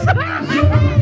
Dios.